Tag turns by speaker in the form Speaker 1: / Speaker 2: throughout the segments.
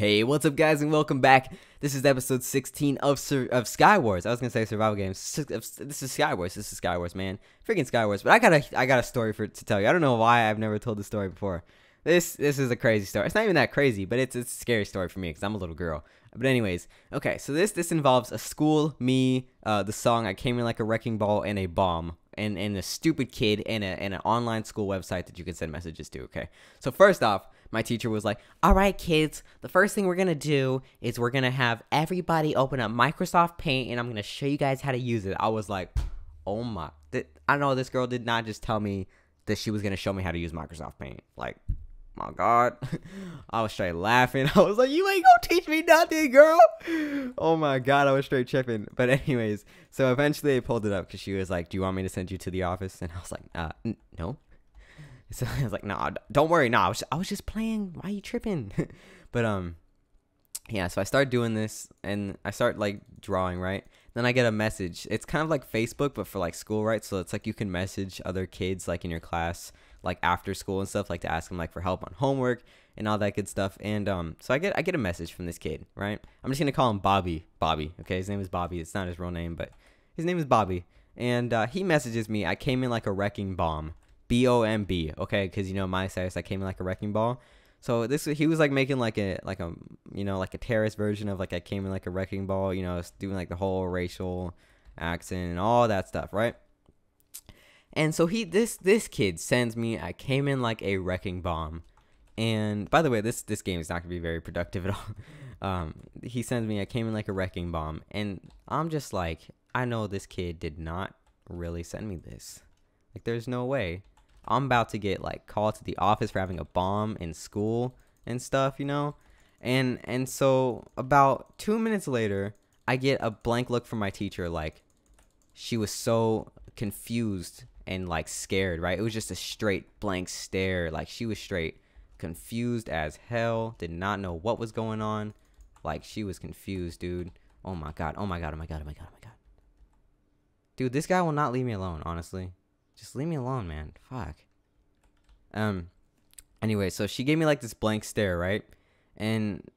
Speaker 1: Hey, what's up, guys, and welcome back. This is episode 16 of Sur- of Skywars. I was gonna say survival games. This is Skywars. This is Skywars, man. Freaking Skywars. But I got a I got a story for to tell you. I don't know why I've never told the story before. This this is a crazy story. It's not even that crazy, but it's, it's a scary story for me because I'm a little girl. But anyways, okay. So this this involves a school, me, uh, the song "I Came in Like a Wrecking Ball" and a bomb and, and a stupid kid and, a, and an online school website that you can send messages to. Okay. So, first off, my teacher was like, All right, kids, the first thing we're to do is we're to have everybody open up Microsoft Paint and I'm to show you guys how to use it. I was like, Oh my. I know this girl did not just tell me that she was to show me how to use Microsoft Paint. Like, my God. I was straight laughing. I was like, you ain't gonna teach me nothing, girl. Oh my God. I was straight tripping. But, anyways, so eventually I pulled it up because she was like, do you want me to send you to the office? And I was like, uh, no. So I was like, no, nah, don't worry. No, nah, I was, I was just playing. Why are you tripping? but, um, yeah, so I start doing this and I start like drawing, right? Then I get a message. It's kind of like Facebook, but for like school, right? So it's like you can message other kids like in your class like after school and stuff, like to ask him like for help on homework and all that good stuff. And um, so I get I get a message from this kid, right? I'm just gonna call him Bobby. Bobby, okay? His name is Bobby. It's not his real name, but his name is Bobby. And uh, he messages me. I came in like a wrecking bomb. B O M B. Okay, because you know my size. I came in like a wrecking ball. So this he was like making like a like a you know like a terrorist version of like I came in like a wrecking ball. You know, doing like the whole racial accent and all that stuff, right? And so he this this kid sends me I came in like a wrecking bomb. And by the way, this this game is not gonna be very productive at all. Um, he sends me I came in like a wrecking bomb, and I'm just like I know this kid did not really send me this. Like there's no way. I'm about to get like called to the office for having a bomb in school and stuff, you know? And and so about 2 minutes later, I get a blank look from my teacher like she was so confused and like scared, right? It was just a straight blank stare. Like she was straight confused as hell, did not know what was going on. Like she was confused, dude. Oh my god. Oh my god. Oh my god. Oh my god. Oh my god. Dude, this guy will not leave me alone, honestly. Just leave me alone, man. Fuck. Um anyway, so she gave me like this blank stare, right? And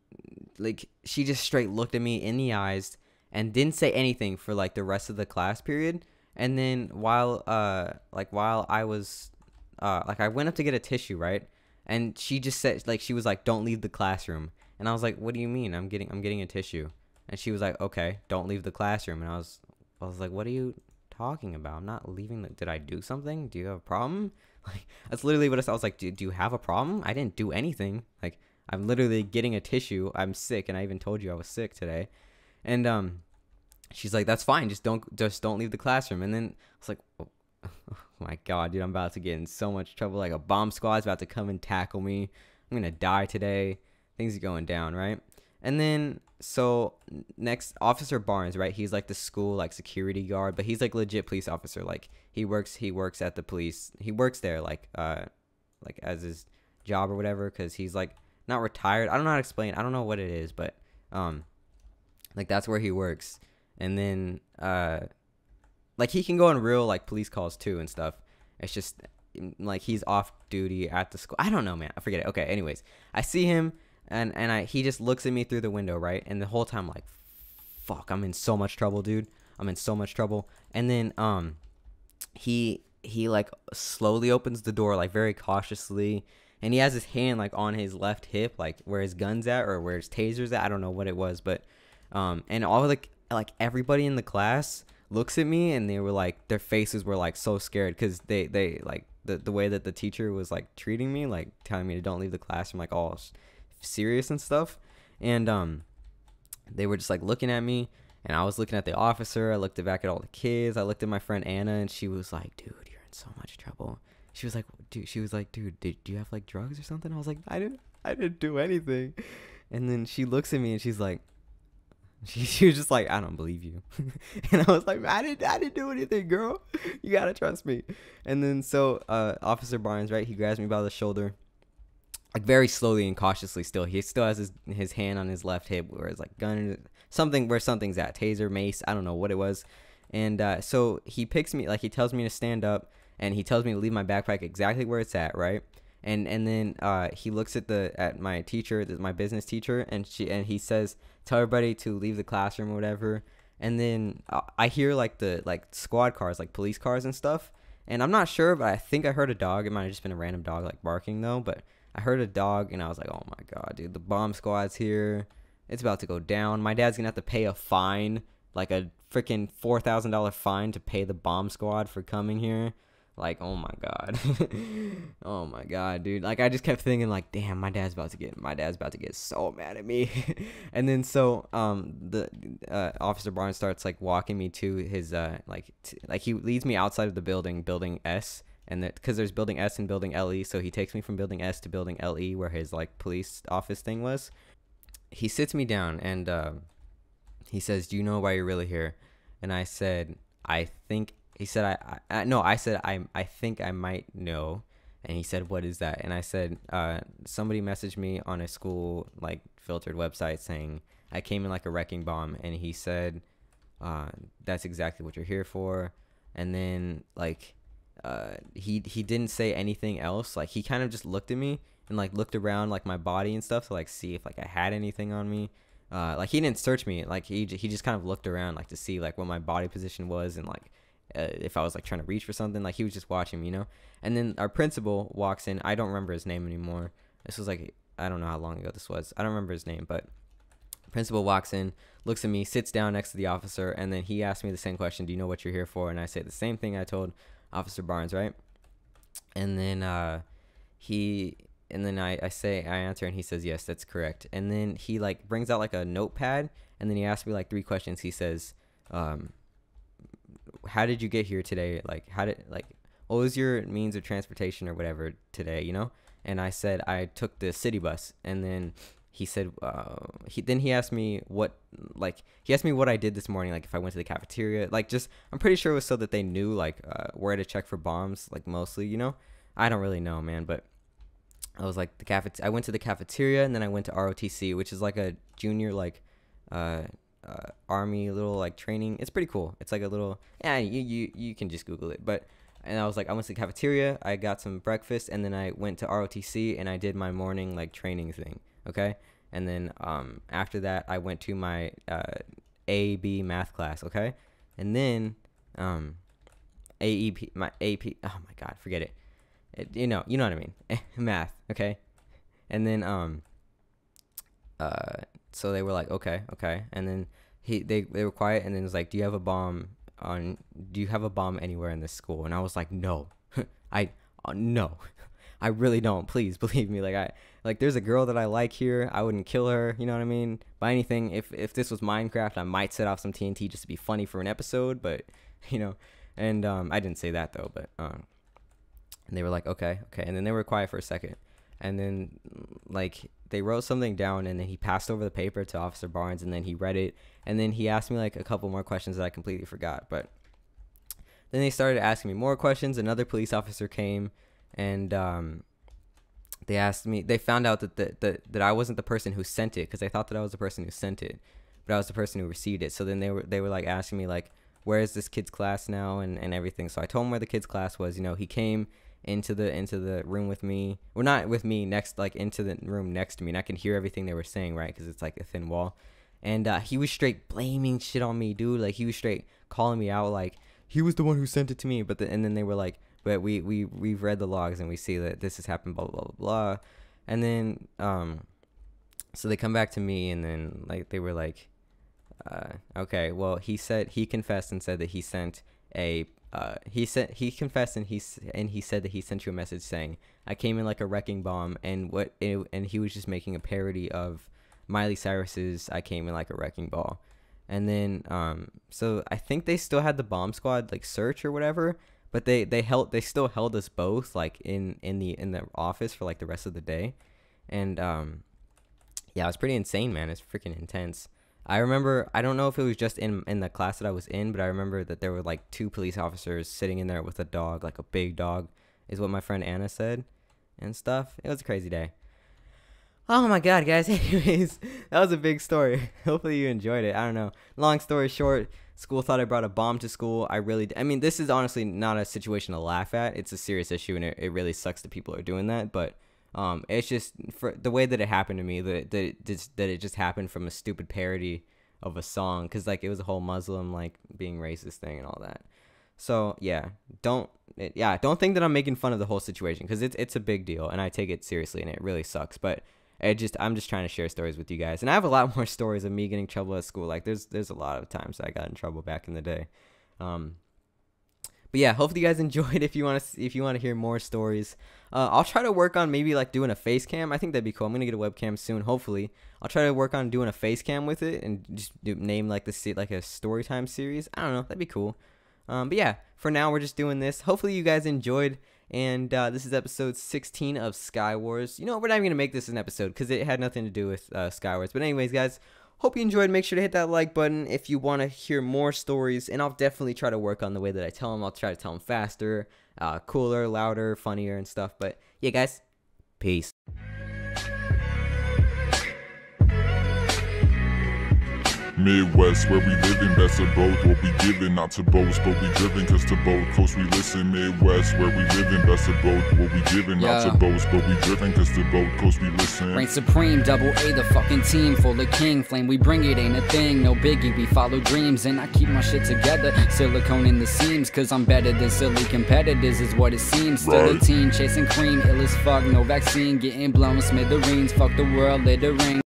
Speaker 1: like she just straight looked at me in the eyes and didn't say anything for like the rest of the class period and then while uh like while I was uh like I went up to get a tissue, right? And she just said like she was like, "Don't leave the classroom." And I was like, "What do you mean? I'm getting I'm getting a tissue." And she was like, "Okay, don't leave the classroom." And I was I was like, "What are you talking about? I'm not leaving. The, did I do something? Do you have a problem?" Like that's literally what I, I was like. Do, do you have a problem? I didn't do anything. Like I'm literally getting a tissue. I'm sick, and I even told you I was sick today. And um, she's like, "That's fine. Just don't just don't leave the classroom." And then I was like, oh, oh, my god, dude, I'm about to get in so much trouble. Like a bomb squad's about to come and tackle me. I'm gonna die today. Things are going down, right? And then so next, Officer Barnes, right? He's like the school like security guard, but he's like legit police officer. Like he works he works at the police. He works there like uh like as his job or whatever because he's like not retired. I don't know how to explain. I don't know what it is, but um like that's where he works and then uh like he can go on real like police calls too and stuff. It's just mm, like he's off duty at the school i don't know man. I forget it. Okay anyways. I see him and and i he just looks at me through the window right? And the whole time like fuck i'm in so much trouble dude. I'm in so much trouble. And then um he he like slowly opens the door like very cautiously. And he has his hand like on his left hip like where his gun's at or where his taser's at. I don't know what it was but um and all the like everybody in the class looks at me and they were like their faces were like so scared because they they like the, the way that the teacher was like treating me like telling me to don't leave the classroom like all serious and stuff. And um they were just like looking at me and i was looking at the officer i looked back at all the kids i looked at my friend anna and she was like dude you're in so much trouble. She was like dude she was like dude did, do you have like drugs or something? I was like i didn't i didn't do anything. And then she looks at me and she's like she, she was just like, I don't believe you. and I was like, I didn't I didn't do anything, girl. You gotta trust me. And then so uh, Officer Barnes, right, he grabs me by the shoulder. Like very slowly and cautiously still. He still has his his hand on his left hip where it's like gun something where something's at. Taser, mace, I don't know what it was. And uh, so he picks me like he tells me to stand up and he tells me to leave my backpack exactly where it's at, right? And and then uh, he looks at the at my teacher, my business teacher, and she and he says, "Tell everybody to leave the classroom or whatever." And then uh, I hear like the like squad cars, like police cars and stuff. And I'm not sure, but I think I heard a dog. It might have just been a random dog like barking though. But I heard a dog, and I was like, "Oh my god, dude! The bomb squad's here. It's about to go down. My dad's gonna have to pay a fine, like a freaking four thousand dollar fine to pay the bomb squad for coming here." Like, oh my god. oh my god, dude. Like I just kept thinking like, damn, my dad's about to get my dad's about to get so mad at me. and then so um the uh, officer Barnes starts like walking me to his uh like like he leads me outside of the building, building S and that cuz there's building S and building LE, so he takes me from building S to building LE where his like police office thing was. He sits me down and uh, he says, "Do you know why you're really here?" And I said, "I think he said I, I, no I said I I think I might know. And he said what is that? And I said uh somebody messaged me on a school like filtered website saying I came in like a wrecking bomb. And he said uh that's exactly what you're here for. And then like uh he he didn't say anything else. Like he kind of just looked at me and like looked around like my body and stuff to like see if like I had anything on me. Uh like he didn't search me. Like he he just kind of looked around like to see like what my body position was and like uh, if I was like trying to reach for something. Like he was just watching me, you know. And then our principal walks in. I don't remember his name anymore. This was like I don't know how long ago this was. I don't remember his name, but principal walks in, looks at me, sits down next to the officer, and then he asks me the same question: Do you know what you're here for? And I say the same thing I told Officer Barnes, right? And then uh, he and then I, I say I answer and he says yes that's correct and then he like brings out like a notepad and then he asks me like three questions he says um, how did you get here today? Like, how did like what was your means of transportation or whatever today? You know? And I said I took the city bus, and then he said uh, he then he asked me what like he asked me what I did this morning, like if I went to the cafeteria, like just I'm pretty sure it was so that they knew like uh, where to check for bombs, like mostly, you know. I don't really know, man, but I was like the cafet. I went to the cafeteria and then I went to ROTC, which is like a junior like uh, uh, army little like training. It's pretty cool. It's like a little yeah. You you you can just Google it. But and I was like I went to the cafeteria. I got some breakfast and then I went to ROTC and I did my morning like training thing. Okay. And then um after that I went to my uh, AB math class. Okay. And then um AEP my AP. Oh my god, forget it. it you know you know what I mean. math. Okay. And then um uh so they were like, okay, okay, and then he they they were quiet, and then it was like, do you have a bomb on? Do you have a bomb anywhere in this school? And I was like, no, I uh, no, I really don't. Please believe me. Like I like there's a girl that I like here. I wouldn't kill her. You know what I mean? By anything. If if this was Minecraft, I might set off some TNT just to be funny for an episode. But you know, and um, I didn't say that though. But um, and they were like, okay, okay, and then they were quiet for a second, and then like they wrote something down and then he passed over the paper to officer barnes and then he read it and then he asked me like a couple more questions that i completely forgot but then they started asking me more questions. Another police officer came and um, they asked me they found out that the, the, that i wasn't the person who sent it because they thought that i was the person who sent it but i was the person who received it. So then they were they were like asking me like where is this kid's class now and, and everything. So i told him where the kid's class was you know he came into the into the room with me. Well not with me next like into the room next to me and i can hear everything they were saying right because it's like a thin wall. And uh, he was straight blaming shit on me dude. Like he was straight calling me out like he was the one who sent it to me. But the, and then they were like but we we we've read the logs and we see that this has happened blah blah blah blah. And then um so they come back to me and then like they were like uh, okay well he said he confessed and said that he sent a uh, he said he confessed and he and he said that he sent you a message saying I came in like a wrecking bomb and what it, and he was just making a parody of Miley Cyrus's I came in like a wrecking ball. And then um so I think they still had the bomb squad like search or whatever, but they they held they still held us both like in in the in the office for like the rest of the day. And um yeah, it was pretty insane, man. It's freaking intense. I remember I don't know if it was just in in the class that I was in, but I remember that there were like two police officers sitting in there with a dog, like a big dog, is what my friend Anna said, and stuff. It was a crazy day. Oh my god, guys. Anyways, that was a big story. Hopefully you enjoyed it. I don't know. Long story short, school thought I brought a bomb to school. I really, I mean, this is honestly not a situation to laugh at. It's a serious issue, and it, it really sucks that people are doing that. But um, it's just for the way that it happened to me, that that that it just happened from a stupid parody of a song, because like it was a whole Muslim like being racist thing and all that. So yeah, don't yeah don't think that I'm making fun of the whole situation because it's it's a big deal and I take it seriously and it really sucks. But it just I'm just trying to share stories with you guys, and I have a lot more stories of me getting trouble at school. Like there's there's a lot of times I got in trouble back in the day. Um, but yeah, hopefully you guys enjoyed. If you want to, if you want to hear more stories, uh, I'll try to work on maybe like doing a face cam. I think that'd be cool. I'm gonna get a webcam soon. Hopefully, I'll try to work on doing a face cam with it and just do, name like the like a story time series. I don't know. That'd be cool. Um, but yeah, for now we're just doing this. Hopefully you guys enjoyed. And uh, this is episode 16 of Sky Wars. You know, we're not even going to make this an episode because it had nothing to do with uh, Sky Wars. But, anyways, guys, hope you enjoyed. Make sure to hit that like button if you want to hear more stories. And I'll definitely try to work on the way that I tell them. I'll try to tell them faster, uh, cooler, louder, funnier, and stuff. But, yeah, guys, peace.
Speaker 2: Midwest, where we living, best of both. What we giving, not to boast, but we driven, cause to both coast we listen. Midwest, where we living, best of both. What we giving, not to boast, but we driven, cause to both coast we listen.
Speaker 3: Reign supreme, double A, the fucking team, full of king. Flame, we bring it, ain't a thing, no biggie. We follow dreams, and I keep my shit together. Silicone in the seams, cause I'm better than silly competitors, is what it seems. Still right. a teen, chasing cream, ill as fuck, no vaccine, getting blown, smithereens. Fuck the world, littering.